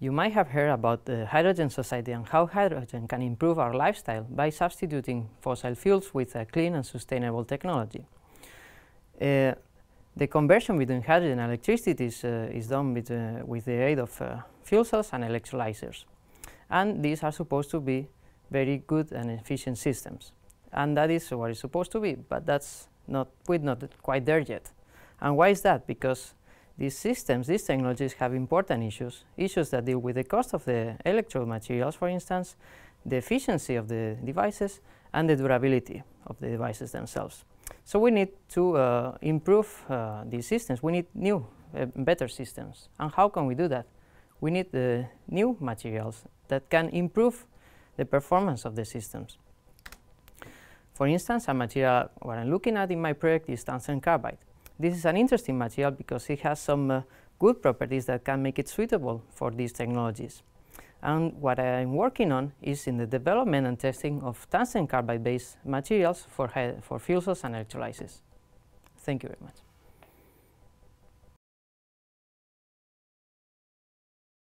You might have heard about the hydrogen society and how hydrogen can improve our lifestyle by substituting fossil fuels with a clean and sustainable technology. Uh, the conversion between hydrogen and electricity is, uh, is done with, uh, with, the aid of uh, fuel cells and electrolyzers. And these are supposed to be very good and efficient systems. And that is what it's supposed to be, but that's not, we're not quite there yet. And why is that? Because these systems, these technologies have important issues, issues that deal with the cost of the electrode materials, for instance, the efficiency of the devices, and the durability of the devices themselves. So we need to uh, improve uh, these systems. We need new, uh, better systems. And how can we do that? We need the new materials that can improve the performance of the systems. For instance, a material what I'm looking at in my project is tungsten carbide. This is an interesting material because it has some uh, good properties that can make it suitable for these technologies. And what I'm working on is in the development and testing of tungsten carbide-based materials for, for fuel cells and electrolysis. Thank you very much.